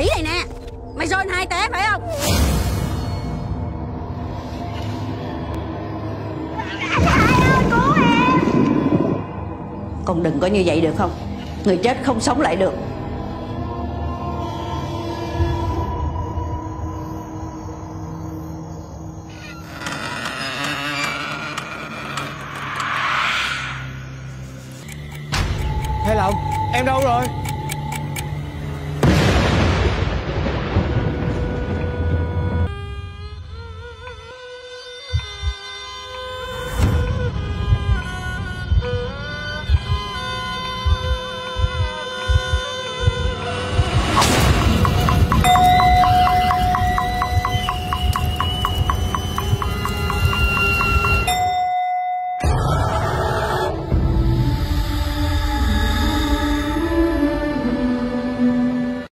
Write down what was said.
quỷ này nè. Mày rơi hai té phải không? Con đừng có như vậy được không? Người chết không sống lại được. Hai Long Em đâu rồi?